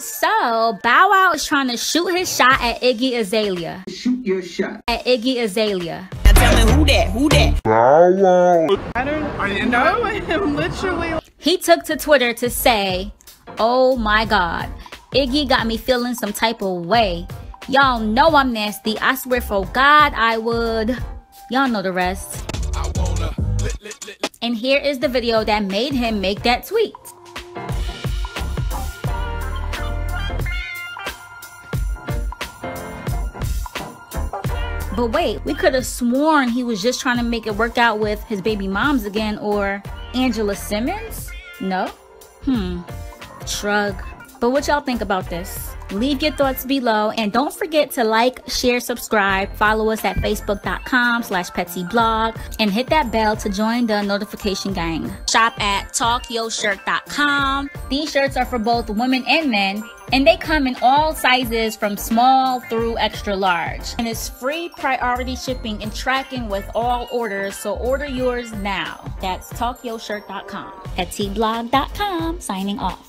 So Bow Wow is trying to shoot his shot at Iggy Azalea. Shoot your shot. At Iggy Azalea. Now tell me who that? Who that? Bow Wow. I don't. I know. I am literally. He took to Twitter to say, "Oh my God, Iggy got me feeling some type of way. Y'all know I'm nasty. I swear for God I would. Y'all know the rest." And here is the video that made him make that tweet. But wait, we could have sworn he was just trying to make it work out with his baby moms again or Angela Simmons? No? Hmm. Shrug. But what y'all think about this? Leave your thoughts below and don't forget to like, share, subscribe, follow us at facebook.com slash petteablog and hit that bell to join the notification gang. Shop at talkyoshirt.com. These shirts are for both women and men and they come in all sizes from small through extra large. And it's free priority shipping and tracking with all orders, so order yours now. That's talkyoshirt.com. PetTeaBlog.com signing off.